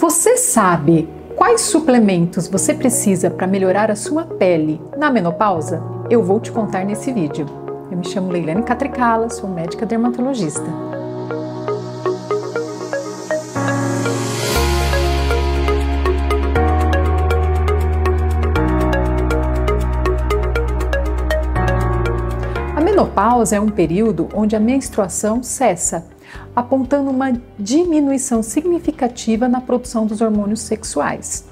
Você sabe quais suplementos você precisa para melhorar a sua pele na menopausa? Eu vou te contar nesse vídeo. Eu me chamo Leilane Catricala, sou médica dermatologista. A menopausa é um período onde a menstruação cessa apontando uma diminuição significativa na produção dos hormônios sexuais.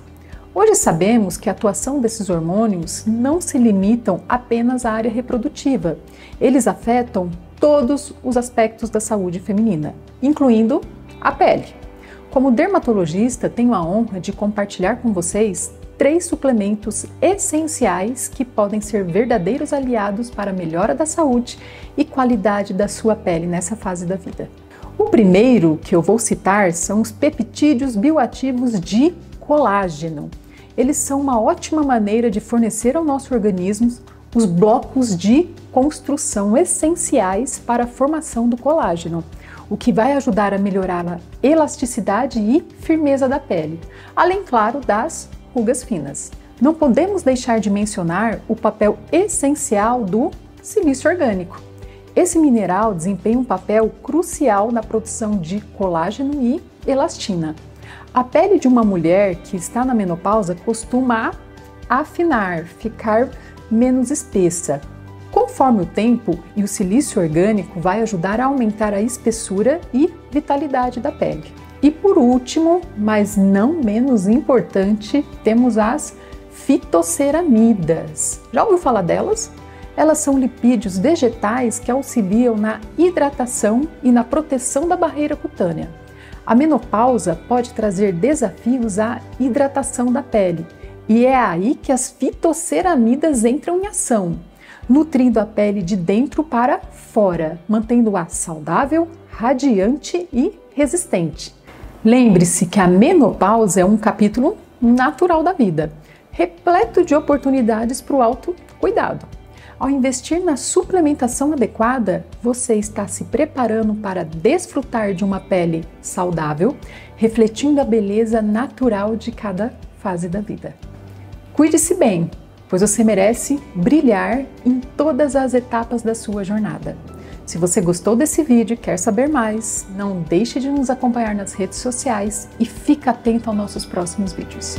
Hoje sabemos que a atuação desses hormônios não se limitam apenas à área reprodutiva. Eles afetam todos os aspectos da saúde feminina, incluindo a pele. Como dermatologista, tenho a honra de compartilhar com vocês três suplementos essenciais que podem ser verdadeiros aliados para a melhora da saúde e qualidade da sua pele nessa fase da vida. O primeiro que eu vou citar são os peptídeos bioativos de colágeno. Eles são uma ótima maneira de fornecer ao nosso organismo os blocos de construção essenciais para a formação do colágeno, o que vai ajudar a melhorar a elasticidade e firmeza da pele, além, claro, das rugas finas. Não podemos deixar de mencionar o papel essencial do silício orgânico. Esse mineral desempenha um papel crucial na produção de colágeno e elastina. A pele de uma mulher que está na menopausa costuma afinar, ficar menos espessa. Conforme o tempo e o silício orgânico vai ajudar a aumentar a espessura e vitalidade da pele. E por último, mas não menos importante, temos as fitoceramidas. Já ouviu falar delas? Elas são lipídios vegetais que auxiliam na hidratação e na proteção da barreira cutânea. A menopausa pode trazer desafios à hidratação da pele, e é aí que as fitoceramidas entram em ação, nutrindo a pele de dentro para fora, mantendo-a saudável, radiante e resistente. Lembre-se que a menopausa é um capítulo natural da vida, repleto de oportunidades para o autocuidado. Ao investir na suplementação adequada, você está se preparando para desfrutar de uma pele saudável, refletindo a beleza natural de cada fase da vida. Cuide-se bem, pois você merece brilhar em todas as etapas da sua jornada. Se você gostou desse vídeo e quer saber mais, não deixe de nos acompanhar nas redes sociais e fique atento aos nossos próximos vídeos.